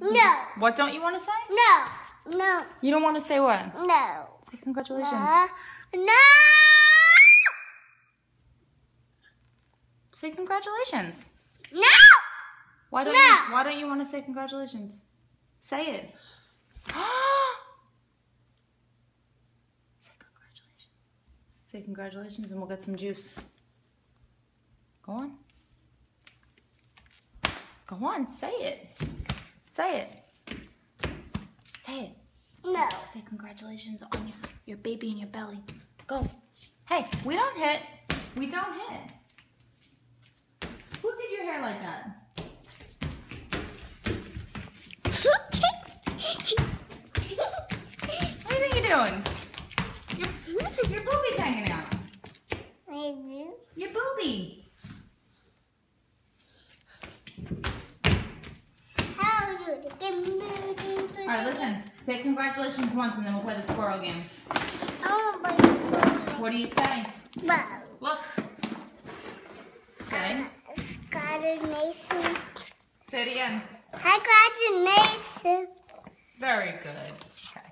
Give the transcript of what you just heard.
No. What don't you want to say? No. No. You don't want to say what? No. Say congratulations. Uh, no. Say congratulations. No. Why don't No. you why don't you want to say congratulations? Say it. say congratulations. Say congratulations and we'll get some juice. Go on. Go on, say it. Say it. Say it. No. Say congratulations on your, your baby in your belly. Go. Hey, we don't hit. We don't hit. Who did your hair like that? What do you think you're doing? Your, your booby's hanging out. Maybe. Your boobie. How you doing? All right, listen. Say congratulations once and then we'll play the squirrel game. I want to play squirrel. What do you say? Wow. Look. Say. Scotty Mason. Say it again. Congratulations. Very good. Okay.